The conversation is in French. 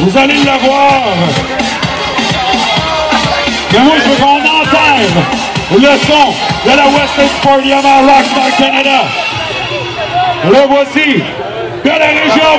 Vous allez le voir. Mais moi, je veux qu'on entende le son de la Western Sportium à Rockstar Canada. Le voici de la région